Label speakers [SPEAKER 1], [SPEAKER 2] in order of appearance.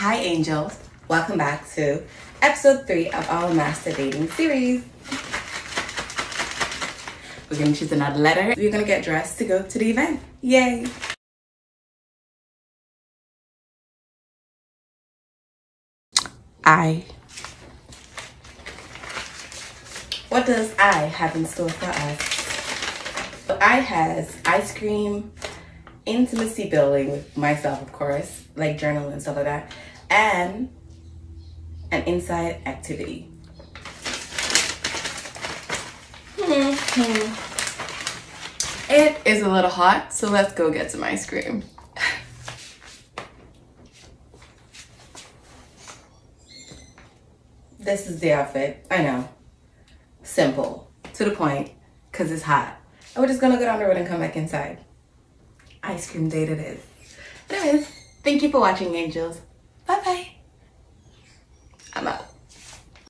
[SPEAKER 1] Hi, angels. Welcome back to episode three of our master dating series. We're gonna choose another letter. We're gonna get dressed to go to the event. Yay! I. What does I have in store for us? I has ice cream, intimacy building with myself, of course, like journaling and stuff like that, and an inside activity. Hmm. It is a little hot, so let's go get some ice cream. this is the outfit. I know. Simple. To the point. Because it's hot. And we're just going to go down the road and come back inside. Ice cream date it is. Anyways, thank you for watching, angels. Bye-bye.